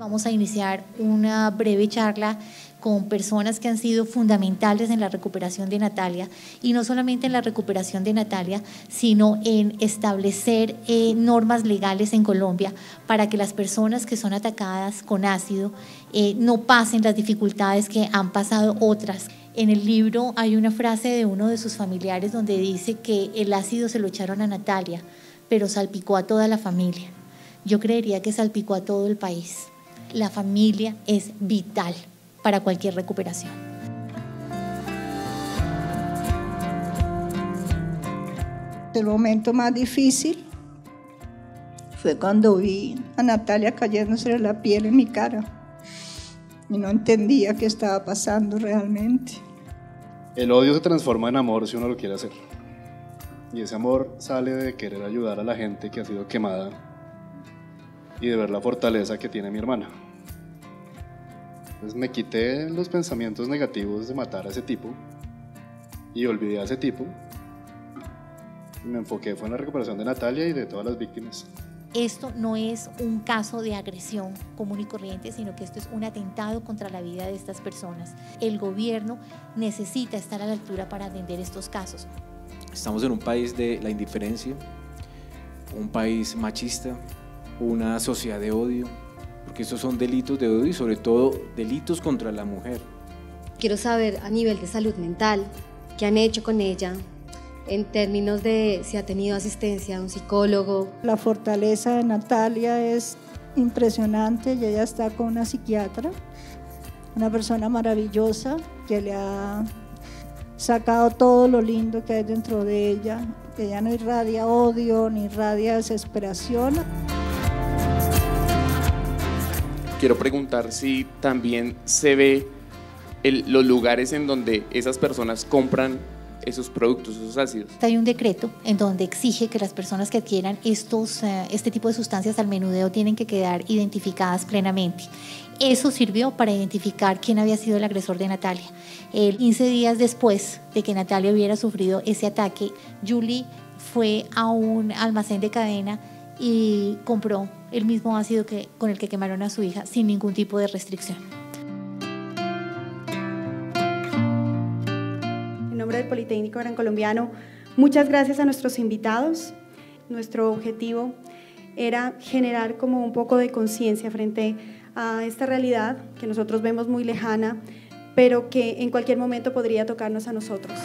vamos a iniciar una breve charla con personas que han sido fundamentales en la recuperación de Natalia y no solamente en la recuperación de Natalia, sino en establecer eh, normas legales en Colombia para que las personas que son atacadas con ácido eh, no pasen las dificultades que han pasado otras. En el libro hay una frase de uno de sus familiares donde dice que el ácido se lo echaron a Natalia, pero salpicó a toda la familia. Yo creería que salpicó a todo el país. La familia es vital para cualquier recuperación. El momento más difícil fue cuando vi a Natalia cayéndose la piel en mi cara y no entendía qué estaba pasando realmente. El odio se transforma en amor si uno lo quiere hacer. Y ese amor sale de querer ayudar a la gente que ha sido quemada y de ver la fortaleza que tiene mi hermana. Entonces me quité los pensamientos negativos de matar a ese tipo y olvidé a ese tipo. Y me enfoqué fue en la recuperación de Natalia y de todas las víctimas. Esto no es un caso de agresión común y corriente, sino que esto es un atentado contra la vida de estas personas. El gobierno necesita estar a la altura para atender estos casos. Estamos en un país de la indiferencia, un país machista, una sociedad de odio, porque estos son delitos de odio y sobre todo delitos contra la mujer. Quiero saber a nivel de salud mental qué han hecho con ella en términos de si ha tenido asistencia a un psicólogo. La fortaleza de Natalia es impresionante y ella está con una psiquiatra, una persona maravillosa que le ha sacado todo lo lindo que hay dentro de ella. Ella no irradia odio ni irradia desesperación quiero preguntar si también se ve los lugares en donde esas personas compran esos productos, esos ácidos. Hay un decreto en donde exige que las personas que adquieran estos, eh, este tipo de sustancias al menudeo tienen que quedar identificadas plenamente. Eso sirvió para identificar quién había sido el agresor de Natalia. El 15 días después de que Natalia hubiera sufrido ese ataque, Julie fue a un almacén de cadena y compró el mismo ácido que, con el que quemaron a su hija sin ningún tipo de restricción. En nombre del Politécnico Gran Colombiano, muchas gracias a nuestros invitados. Nuestro objetivo era generar como un poco de conciencia frente a esta realidad que nosotros vemos muy lejana, pero que en cualquier momento podría tocarnos a nosotros.